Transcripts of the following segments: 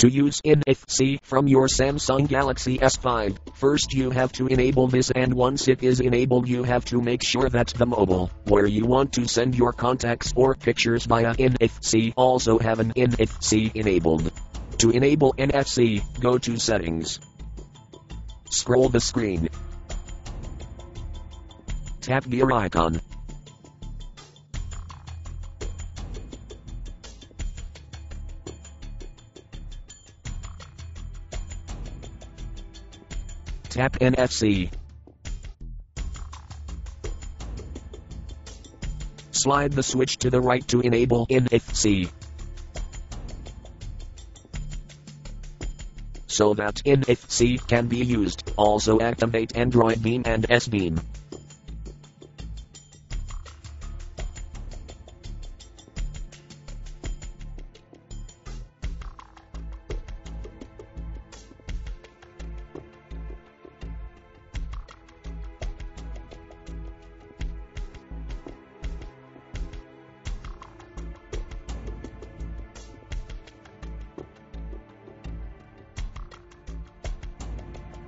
To use NFC from your Samsung Galaxy S5, first you have to enable this and once it is enabled you have to make sure that the mobile, where you want to send your contacts or pictures via NFC also have an NFC enabled. To enable NFC, go to Settings. Scroll the screen. Tap gear icon. Tap NFC. Slide the switch to the right to enable NFC. So that NFC can be used, also activate Android Beam and S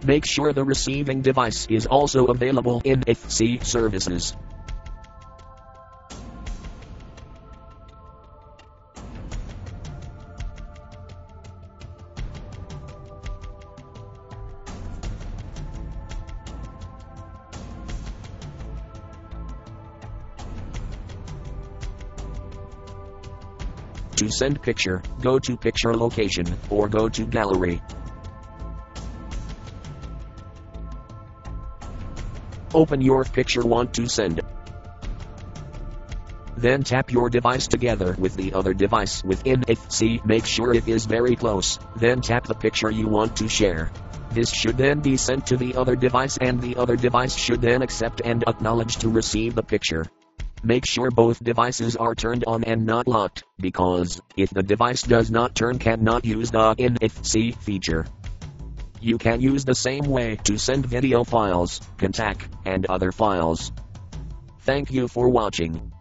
Make sure the receiving device is also available in NFC services. To send picture, go to picture location, or go to gallery. Open your picture want to send. Then tap your device together with the other device within NFC. Make sure it is very close. Then tap the picture you want to share. This should then be sent to the other device and the other device should then accept and acknowledge to receive the picture. Make sure both devices are turned on and not locked, because if the device does not turn cannot use the NFC feature. You can use the same way to send video files, contact, and other files. Thank you for watching.